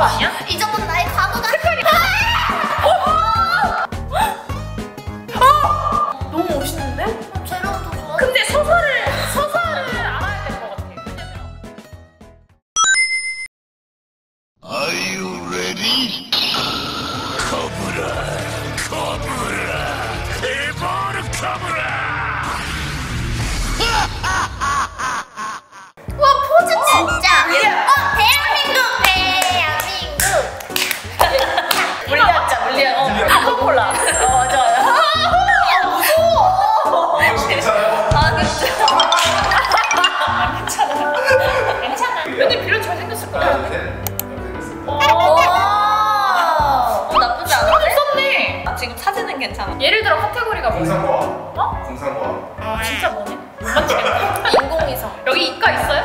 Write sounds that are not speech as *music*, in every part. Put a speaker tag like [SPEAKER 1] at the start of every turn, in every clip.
[SPEAKER 1] 거 아니야?
[SPEAKER 2] 이 정도는 나의 과거
[SPEAKER 3] 괜찮아.
[SPEAKER 1] 예를 들어 카테고리가 뭐야?
[SPEAKER 3] 공상과학.
[SPEAKER 1] 어?
[SPEAKER 3] 공상과학.
[SPEAKER 1] 아 진짜 뭐네? 못 맞추겠네.
[SPEAKER 2] 인공위성
[SPEAKER 1] 여기 이과 있어요?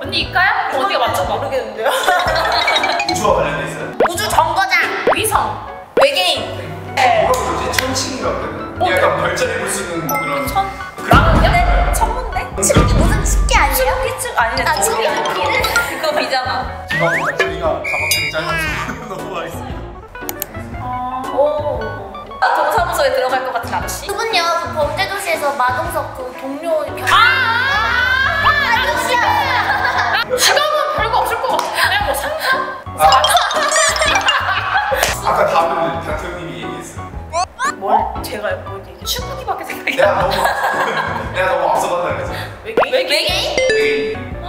[SPEAKER 1] 언니 이과야? 어디가 맞춰봐.
[SPEAKER 2] 모르겠는데요 *laughs*
[SPEAKER 3] 우주와 관련돼 있어요.
[SPEAKER 2] 우주 정거장
[SPEAKER 1] 위성.
[SPEAKER 2] 외계인
[SPEAKER 3] 뭐라고 그러지? 천칭인가 그러면? 약간 별자리 볼 수 있는 그런.
[SPEAKER 1] 천. 망이야? 천문대?
[SPEAKER 2] 칠기 무슨 칠기 아니에요?
[SPEAKER 1] 피측 아니네.
[SPEAKER 2] 아 아니에요?
[SPEAKER 1] 그거 비잖아.
[SPEAKER 3] 지금 저희가 가방 굉장히 *laughs* 넘어가 있습
[SPEAKER 1] 사무소에 들어갈 것 같은 아저씨?
[SPEAKER 2] 그분요 그 범죄도시에서 마동석 그 동료 경
[SPEAKER 1] 아!
[SPEAKER 2] 아저씨야
[SPEAKER 1] 직업은 별거 없을 것 같아. 그냥 뭐 상사?
[SPEAKER 3] 아, 아까 답을 대통령님이 얘기했어요.
[SPEAKER 1] 뭘? 제가 뭘 얘기? 슈퍼기밖에 생각이
[SPEAKER 3] 내가 너무 *laughs* 내가 너무 앞서간다 그래서
[SPEAKER 1] 외계인?
[SPEAKER 2] 외계인?
[SPEAKER 3] 외계인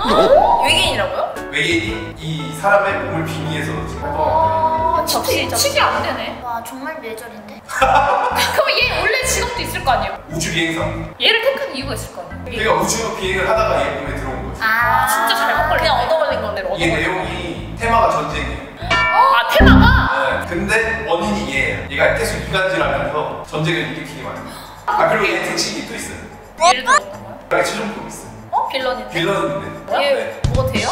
[SPEAKER 1] 외계인이라고요?
[SPEAKER 3] 외계인이 이 사람의 몸을 빙의해서 지금 활동하고
[SPEAKER 1] 아, 접시, 접시 안 되네.
[SPEAKER 2] 와 정말 뇌절인데 *laughs*
[SPEAKER 1] 그럼 얘 원래 직업도 있을 거 아니에요?
[SPEAKER 3] 우주 비행선.
[SPEAKER 1] 얘를 택한 이유가 있을 거 아니에요?
[SPEAKER 3] 그러니까 우주 비행을 하다가 얘 몸에 들어온 거지.
[SPEAKER 2] 아
[SPEAKER 1] 진짜 잘못 걸린 그냥 얻어 걸린 건데 걸린
[SPEAKER 3] 내용이 테마가 전쟁이에요.
[SPEAKER 1] 아 테마가?
[SPEAKER 3] 네. 근데 원인이 얘예요. 얘가 계속 이간질하면서 전쟁을 일으키게 만든. 아 그리고 얘 특징이 또 있어요.
[SPEAKER 1] 예를 들어 어떤 거요?
[SPEAKER 3] 최종품 있어요.
[SPEAKER 1] 어? 빌런인데?
[SPEAKER 3] 빌런인데.
[SPEAKER 1] 얘
[SPEAKER 3] 네.
[SPEAKER 1] 뭐 돼요?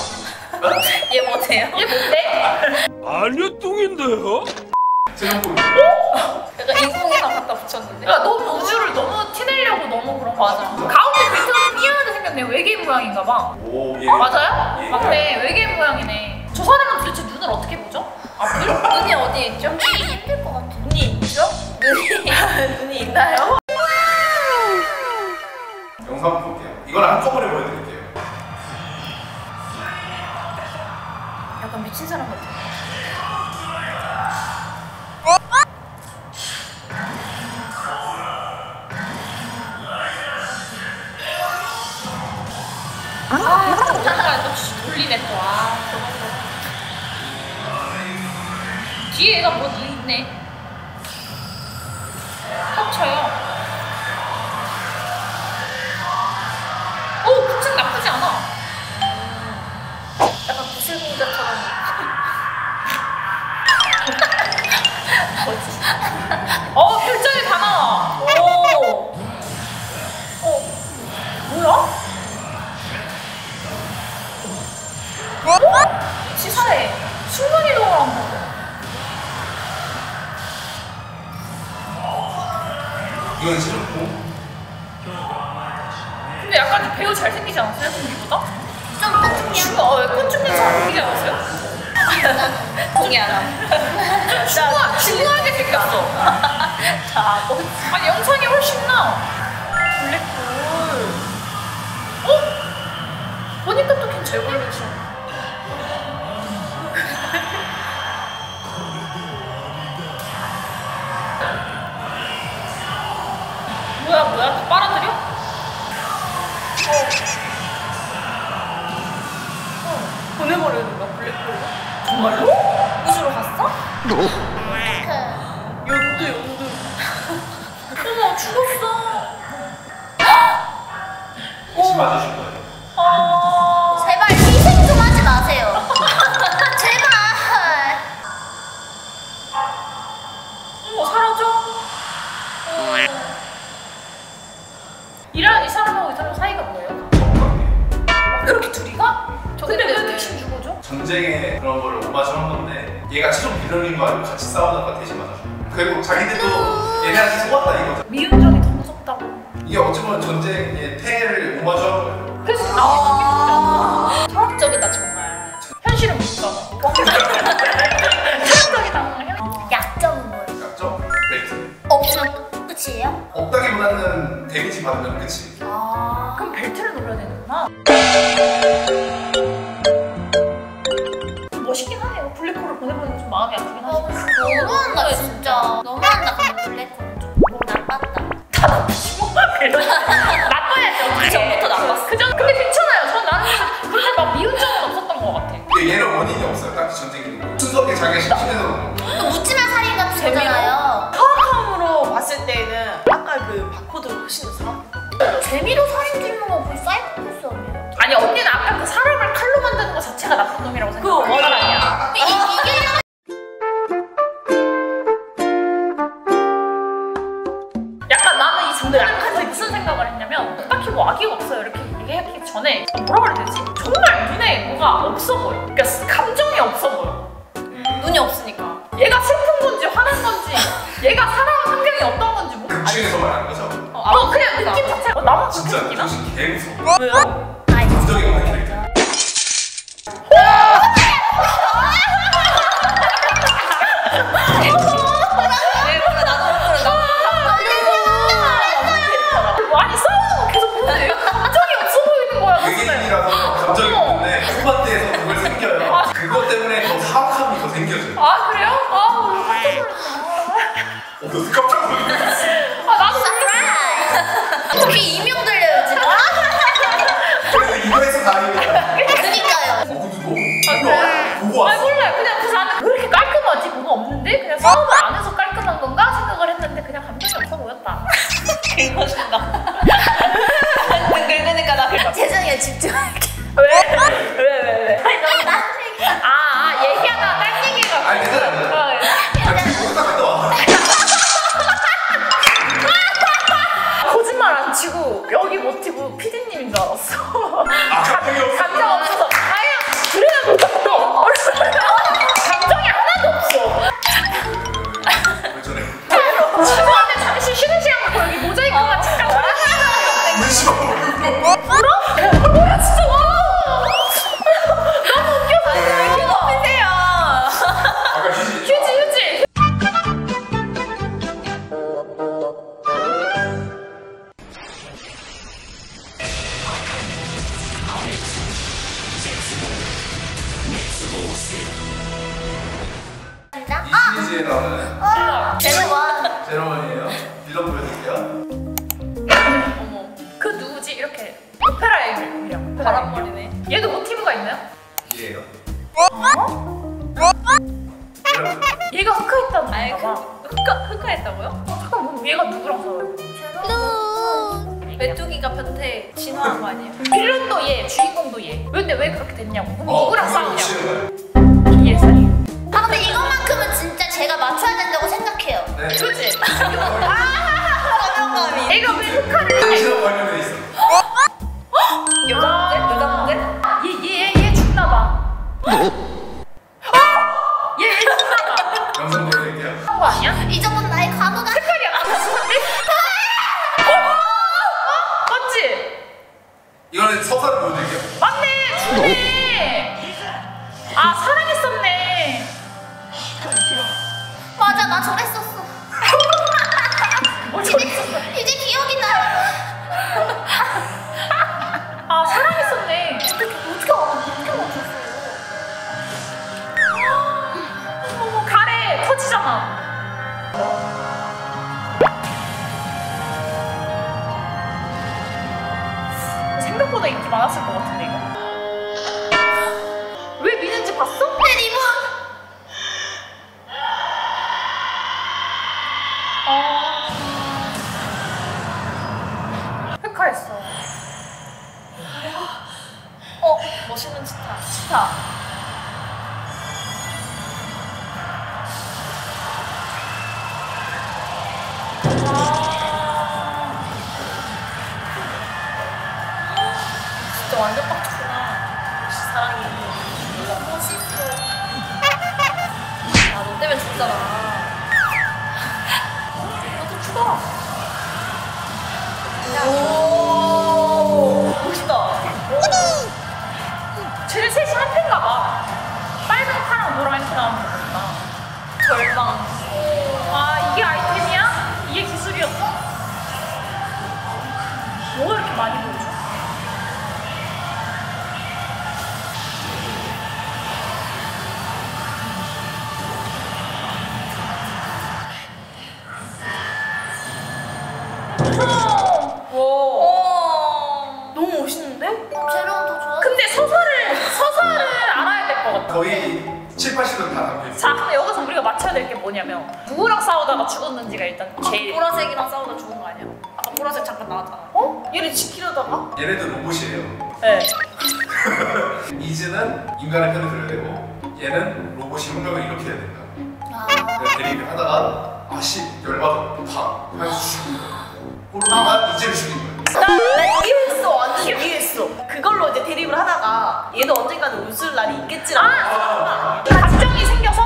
[SPEAKER 1] *laughs* 얘뭐 돼요? 얘 뭔데? *laughs*
[SPEAKER 4] 아니뚱인데요?
[SPEAKER 1] 약간 갖다 붙였는데 그러니까 너무 우주를 너무 티내려고 너무 그런 거 맞아 가운데 밑에가 좀 삐하게 생겼네 외계인 모양인가
[SPEAKER 3] 봐오 얘.
[SPEAKER 1] 맞아요?
[SPEAKER 3] 예.
[SPEAKER 1] 맞네 외계인 모양이네 저 사람은 도대체 눈을 어떻게 보죠? 앞을? 눈이 어디 있죠?
[SPEAKER 2] 눈이 힘들 것 같아
[SPEAKER 1] 눈이 있죠? 눈이 눈이 있나요?
[SPEAKER 3] 영상 볼게요. 이걸 한꺼번에 보여드릴게요.
[SPEAKER 1] 약간 미친 사람 같아 아, 잠깐 또 돌리네 또. 아, 저거 또. 뒤에 얘가 뭐 있네. 합쳐요. 오, 국책 나쁘지 않아. 약간 구슬 공자처럼. 뭐지? 어, 별장이 다 나와. 오. 어, 뭐야? 치사해. 순간 이동을 한 거.
[SPEAKER 3] 이건 최종품.
[SPEAKER 1] 근데 약간 배우 잘생기지 않았어요? 우리보다?
[SPEAKER 2] 좀
[SPEAKER 1] 슈가 어, 꽃중년 잘 생기지 않았어요? 동의하라. 중후하, 중후하게 생겼어. *laughs* 자, 뭐, 아니 영상이 훨씬 나. 블랙홀. 어? 보니까 또 괜찮을 걸리죠. 어. 보내버리는 거야 블랙홀로? 정말로? 우주로 갔어? 연두 연두 어머 죽었어
[SPEAKER 3] 혹시 맞으실 거 전쟁의 그런 거를 오마주 한 건데 얘가 최종 빌런인거 알고 같이 싸우다가 대신 맞았어 결국 자기들도 얘네한테 속았다 이거죠.
[SPEAKER 1] 미운정이 더 무섭다고.
[SPEAKER 3] 이게 어찌 보면 전쟁의 태해를 오마주 한 거예요.
[SPEAKER 1] 그래서 아. 철학적이다 정말. 현실은 무서워 철학적이다 약점은 뭐예요? 약점? 벨트. 없으면 끝이에요? 없다기보다는 데미지 받으면 끝이 아 그럼 벨트를 눌러야 되는구나.
[SPEAKER 2] 너무한다 진짜. 너무한다 근데 좀. 목 나빴다.
[SPEAKER 1] 나빠야죠.
[SPEAKER 2] 그 전부터 나빴어.
[SPEAKER 1] 그전 근데 괜찮아요. 전 나는 그렇게 막 미운 적은 없었던 것 같아.
[SPEAKER 3] 근데 얘는 원인이 없어요. 딱히 전쟁이 순수하게 자기가 심심해서 그런 거.
[SPEAKER 2] 또 묻지마 살인 같은 거잖아요.
[SPEAKER 1] 얘가 슬픈 건지 화난 건지 얘가 살아온 환경이 어떤 건지 뭐
[SPEAKER 3] 극중에서 말하는 거죠.
[SPEAKER 1] 어, 그냥 느낌 자체가 어, 나만 그렇게
[SPEAKER 3] 진짜
[SPEAKER 1] 느끼나?
[SPEAKER 3] 개 무서워.
[SPEAKER 5] 왜요?
[SPEAKER 3] 감정이 없는 캐릭터.
[SPEAKER 1] 얘가 감정이 없어 보이는 거야 가슴에
[SPEAKER 3] 외계인이라서 감정이 없는데 후반대에서 그걸 생겨요. 그것 때문에 더 사악함이 더 생겨져요.
[SPEAKER 1] 아 그래요? 깜짝
[SPEAKER 3] 놀랐어. 빌런 보여드릴게요.
[SPEAKER 5] 어머
[SPEAKER 1] 그 누구지 이렇게 오페라 이름
[SPEAKER 5] 바람머리네.
[SPEAKER 1] 얘도 모티브가 있나요?
[SPEAKER 3] 이에요.
[SPEAKER 1] 어? 얘가 흑화했다는 건가 봐
[SPEAKER 5] 흑화 흑화했다고요?
[SPEAKER 1] 잠깐 뭐 얘가 누구랑 싸워요?
[SPEAKER 5] 메뚜기가 변태 진화한 거 아니에요?
[SPEAKER 1] 빌런도 얘, 주인공도 얘. 왜 근데 왜 그렇게 됐냐고. 그럼
[SPEAKER 3] 어,
[SPEAKER 1] 누구랑 싸우냐고.
[SPEAKER 2] 아 근데 이것만큼은 진짜 제가 맞춰야 된다고 생각해요.
[SPEAKER 3] 네.
[SPEAKER 1] 그지? *laughs* 얘가 왜 흑화를 해?
[SPEAKER 3] 당신하고 관련돼 있어.
[SPEAKER 1] 생각보다 인기 많았을 것 같은데 이거. 왜 미는지 봤어?
[SPEAKER 2] 내 리본.
[SPEAKER 5] 진짜 완전 빡쳤구나. 역시 사랑이.
[SPEAKER 2] 멋있어.
[SPEAKER 5] 아 너 때문에 죽잖아. 너도 죽어. 오 멋있다.
[SPEAKER 1] 쟤네 셋이 한 패인가 봐. 빨강, 파랑, 노랑 이렇 오.
[SPEAKER 5] 오. 너무 멋있는데?
[SPEAKER 2] 제로는 더 좋아.
[SPEAKER 1] 근데 서사를 서사를 알아야 될 것 같아.
[SPEAKER 3] 거의 7, 80은 다 담겨 있어요.
[SPEAKER 1] 자, 근데 여기서 우리가 맞춰야 될 게 뭐냐면 누구랑 싸우다가 죽었는지가 일단 제일.
[SPEAKER 5] 보라색이랑 싸우다 죽은 거 아니야? 아까 보라색 잠깐 나왔잖아.
[SPEAKER 1] 어?
[SPEAKER 5] 얘를 지키려다가?
[SPEAKER 3] 얘네도 로봇이에요.
[SPEAKER 1] 네. *laughs*
[SPEAKER 3] 이즈는 인간의 편을 들어야 되고 얘는 로봇이 혁명을 일으켜야 된다.
[SPEAKER 2] 아.
[SPEAKER 3] 그래서 대립을 하다가 아씨 열받아 팍 하면서 죽인 거야. 호르비가 이즈를 죽인 거야.
[SPEAKER 5] 나 이해했어. 완전 이해했어. 그걸로 이제 대립을 하다가 얘도 언젠가는 웃을 날이 있겠지라고.
[SPEAKER 1] 아, 감정이 생겨서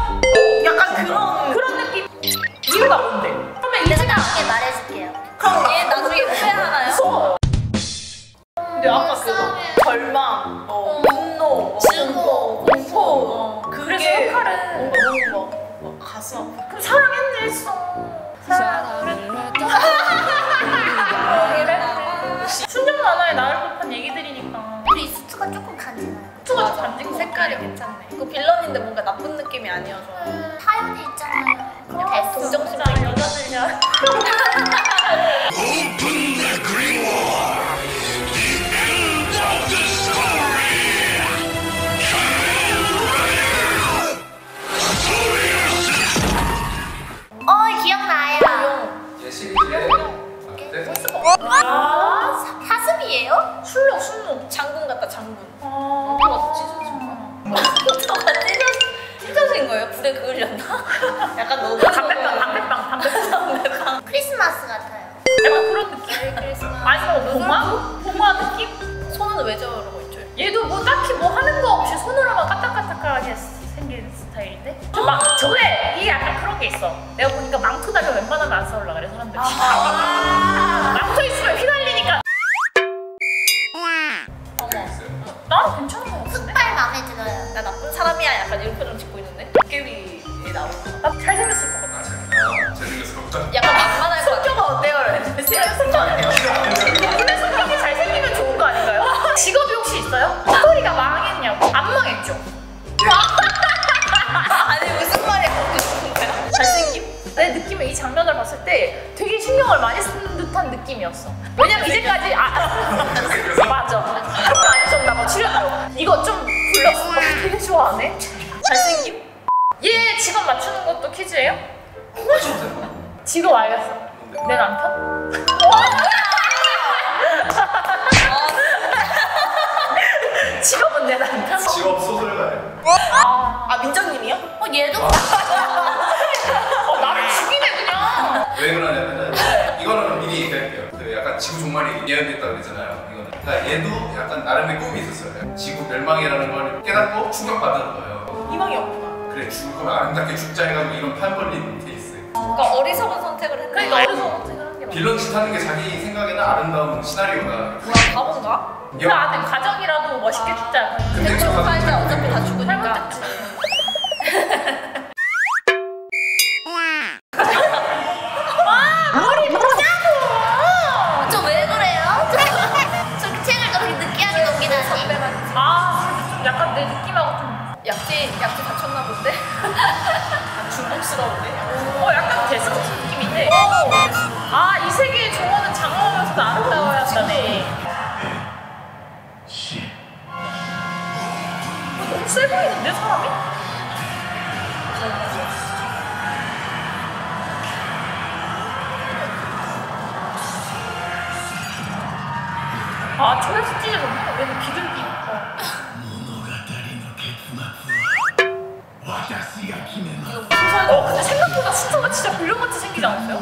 [SPEAKER 1] 반진
[SPEAKER 5] 색깔이 괜찮네. 그 빌런인데 뭔가 나쁜 느낌이 아니어서.
[SPEAKER 2] 음, 타연이 있잖아요. 그냥
[SPEAKER 5] 동정심
[SPEAKER 1] 동정심 여자들이야.
[SPEAKER 2] 어,
[SPEAKER 3] 네?
[SPEAKER 1] 아,
[SPEAKER 2] 사- 사슴이에요?
[SPEAKER 1] 술록 술록.
[SPEAKER 5] 장군 같다 장군.
[SPEAKER 1] 아,
[SPEAKER 5] 불에 그을렸나? *laughs* 약간 너무
[SPEAKER 1] 담배빵, 담배빵, 담배빵.
[SPEAKER 5] 담배빵. *laughs*
[SPEAKER 2] 크리스마스 같아요.
[SPEAKER 1] 약간 그런 느낌. 아니, 뭐 봉화? 봉화 느낌?
[SPEAKER 5] 손은 왜 저러고 있죠?
[SPEAKER 1] 얘도 뭐 딱히 뭐 하는 거 없이 손으로만 까딱까딱하게 생긴 스타일인데? 좀 막, 저게 이게 약간 그런 게 있어. 내가 보니까 망토 달면 웬만하면 안 싸우려 그래, 사람들이. 망 봤을 때 되게 신경을 많이 쓴 듯한 느낌이었어. 왜냐면 이제까지 아 맞아. 그런 거 아니셨나 봐 출연료. 이거 좀 불렀어. 어, 되게 좋아하네.
[SPEAKER 5] 잘생김?
[SPEAKER 1] 얘 직업 맞추는 것도 퀴즈예요? 직업 알겠어. 내 남편? 직업은 내 남편?
[SPEAKER 3] 직업 소설가예요.
[SPEAKER 1] 아,
[SPEAKER 5] 아 민정님이요?
[SPEAKER 2] 어, 얘도
[SPEAKER 3] 예언됐다 그랬잖아요. 이거는 그러니까 얘도 약간 나름의 꿈이 있었어요. 지구 멸망이라는 걸 깨닫고 충격받는 거예요.
[SPEAKER 5] 희망이 없구나
[SPEAKER 3] 그래 죽을 거면 아름답게 죽자 해가지고 이런 판 벌린 케이스.
[SPEAKER 5] 그러니까 어리석은 선택을 했네
[SPEAKER 1] 그러니까 어디서 선택을 한게 맞아.
[SPEAKER 3] 빌런 짓 하는 게 자기 생각에는 아름다운 시나리오다.
[SPEAKER 5] 뭐야 바본가?
[SPEAKER 1] 그 안에 가정이라도 멋있게 죽자.
[SPEAKER 3] 근데
[SPEAKER 5] 대충
[SPEAKER 3] 저
[SPEAKER 5] 살자 어차피 다 죽으니까 중국스러운데?
[SPEAKER 1] 어, 약간 데스크트 느낌인데. 아, 이 세계의 정원은 장엄하면서도 아름다워야 한다네. 어, 근데 생각보다 스토가 진짜 불륜같이 생기지 않았어요?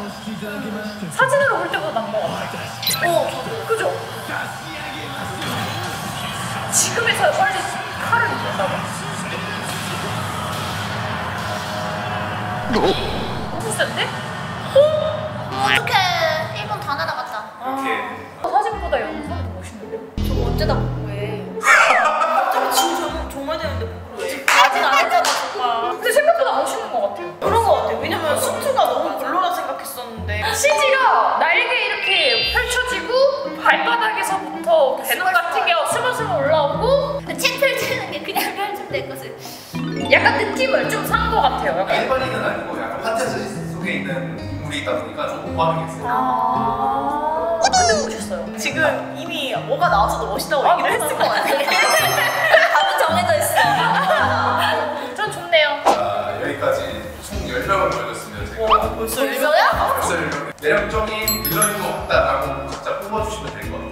[SPEAKER 1] 사진으로 볼 때보다 나은 것 같아. 어, 저도. 그죠? 지금에서야 빨리 칼을 낸다고. 너무 센데? 어?
[SPEAKER 2] 어떡해.
[SPEAKER 1] CG가 날개 이렇게 펼쳐지고 발바닥에서부터 배너 같은 게 스물스물 올라오고
[SPEAKER 2] 책 펼치는 게 그냥 펼쳐질 것을.
[SPEAKER 1] 약간 느낌을 좀 산 것 같아요. 약간.
[SPEAKER 3] 일반인은 아니고 약간 판타지 속에 있는 인물이 있다 보니까 좀 오버하는 게 있어요.
[SPEAKER 1] 아. 근데 멋있어요.
[SPEAKER 5] 지금 이미 뭐가 나와서도 멋있다고 얘기를 했을 것 같아. *laughs*
[SPEAKER 2] 답은 정해져 있어.
[SPEAKER 1] 전 좋네요.
[SPEAKER 3] 자, 여기까지 총 10명을 보여줬으 면 제가
[SPEAKER 5] 벌써
[SPEAKER 2] 벌써요?
[SPEAKER 3] 벌써 10명 매력적인 빌런인 것 같다라고 각자 뽑아주시면 될 것 같아요.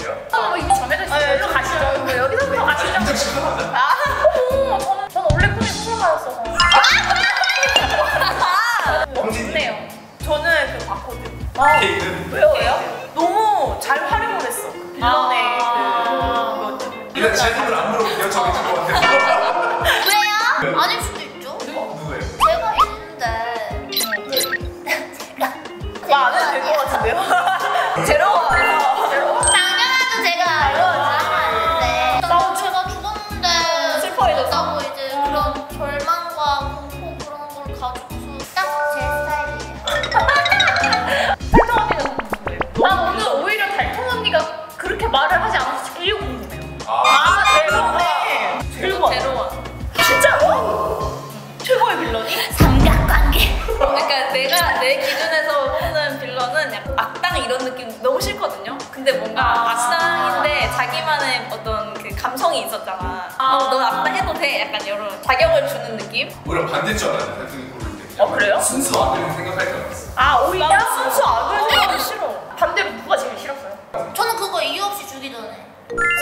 [SPEAKER 6] 약간 이런 자격을 주는 느낌?
[SPEAKER 3] 오히려 반대인 줄 알았는데 대통령 고를 때.
[SPEAKER 1] 어, 그래요?
[SPEAKER 3] 순수 악을 생각할 줄 알았어.
[SPEAKER 1] 아, 오히려?
[SPEAKER 5] 나 순수 악을 생각하기 싫어.
[SPEAKER 1] 반대로 누가 제일 싫었어요?
[SPEAKER 2] 저는 그거 이유 없이 죽이 전에.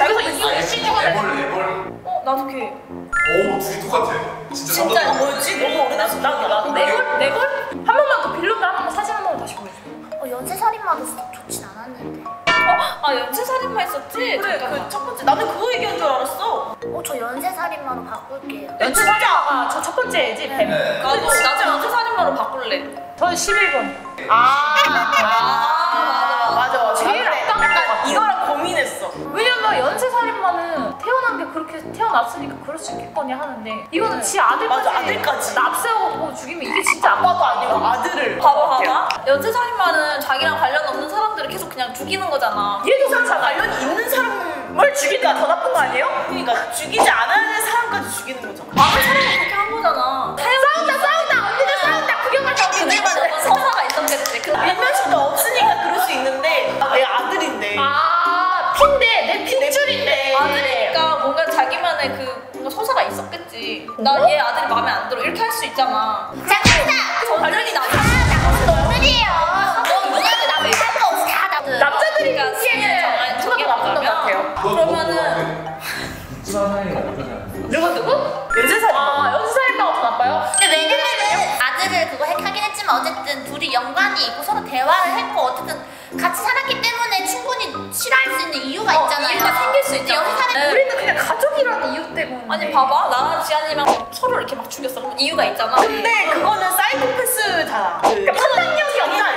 [SPEAKER 1] 여기서 이유
[SPEAKER 3] 아,
[SPEAKER 1] 신주가
[SPEAKER 3] 레벌 레벌.
[SPEAKER 6] 어, 나도 걔.
[SPEAKER 3] 오, 둘이 똑같아. 진짜
[SPEAKER 5] 진짜. 뭐지? 너무 오래돼서
[SPEAKER 1] 나도 나도 내걸 내걸 한 번만 더 빌런들 한 번만 사진 한 번만 다시 보여줘.
[SPEAKER 2] 어, 연쇄 살인마도 좋진 않았는데.
[SPEAKER 6] 아, 연쇄 살인마 했었지?
[SPEAKER 5] 그래
[SPEAKER 6] 잠깐만.
[SPEAKER 5] 그첫 번째 나는 그거 얘기한 줄 알았어.
[SPEAKER 2] 어, 저 연쇄살인마로 바꿀게요.
[SPEAKER 1] 연쇄 살인마가 저첫 번째지 뱀.
[SPEAKER 3] 네.
[SPEAKER 6] 나도, 나도 연쇄 살인마로 바꿀래.
[SPEAKER 1] 저는 11번.
[SPEAKER 5] 아,
[SPEAKER 6] 아,
[SPEAKER 5] 맞아.
[SPEAKER 1] 제일 같아.
[SPEAKER 5] 이거랑 고민했어.
[SPEAKER 1] 왜냐면 연쇄살인마는 태어난 게 그렇게 태어났으니까 그럴 수 있겠거니 하는데 이거는 지 아들까지
[SPEAKER 5] 맞아, 아들까지.
[SPEAKER 1] 납세하고 죽이면 이게 진짜
[SPEAKER 5] 아빠도 아니고 아들을.
[SPEAKER 6] 봐봐, 봐봐. 연쇄살인마는 자기랑 관련 없는 사람들을 계속 그냥 죽이는 거잖아.
[SPEAKER 1] 얘도 그렇잖아.
[SPEAKER 5] 관련이 있는 사람을
[SPEAKER 1] 뭘 죽이니까 더 나쁜 거 아니에요?
[SPEAKER 5] 그러니까 죽이지 않아야 될 사람까지 죽이는 거잖아.
[SPEAKER 6] 많은 사람이 그렇게 한 거잖아. 있었겠지. 나 얘 아들이 마음에 안 들어. 이렇게 할 수 있잖아.
[SPEAKER 2] 잠깐만!
[SPEAKER 6] 저 관련이 나지.
[SPEAKER 2] 나 무슨 놈들이에요. 너 누나도 나 외할 거 없이 다 나.
[SPEAKER 1] 남자들이
[SPEAKER 6] 그러니까
[SPEAKER 1] 보기에는 누가 더 나쁜 것 같아요
[SPEAKER 6] 그러면은
[SPEAKER 1] 누구 누구?
[SPEAKER 5] 연쇄살인.
[SPEAKER 1] 아 연쇄살인마가 더 나빠요?
[SPEAKER 2] 근데 왜냐면은 아들을 그거 핵하긴 했지만 어쨌든 둘이 연관이 있고 서로 대화를 했고 어쨌든 같이 살았기 때문에 충분히 싫어할 수 있는 이유가
[SPEAKER 6] 어,
[SPEAKER 2] 있잖아요.
[SPEAKER 6] 이유가 생길 수 있잖아.
[SPEAKER 2] 연쇄살인
[SPEAKER 1] 이유 때문에
[SPEAKER 6] 아니 봐봐 나랑 지안이랑 서로 이렇게 막 죽였어. 그럼 이유가 있잖아.
[SPEAKER 5] 근데 그거는 사이코패스잖아. 그
[SPEAKER 1] 그러니까 판단력이 없다
[SPEAKER 5] 있잖아.